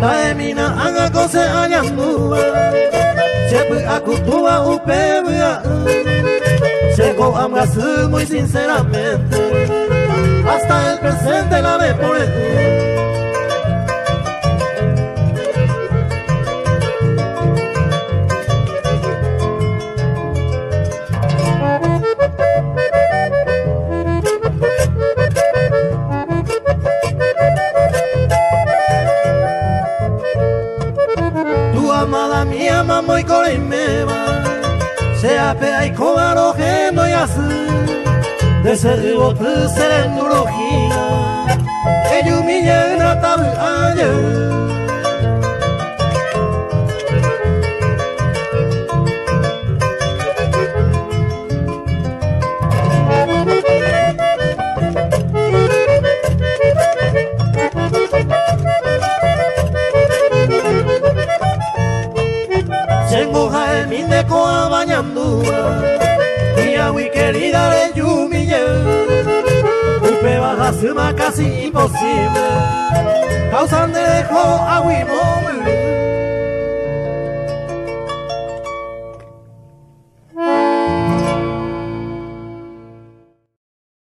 taemina anga kose anyangua Chepe acutua o pebra Chegou a muy sinceramente Hasta el presente la ve por el Desde o tendrología Ellos me llenan tal ayer Tengo Jaime de coa bañando y agua querida de lluvia Upe baja suma casi imposible. Causando dejo agua y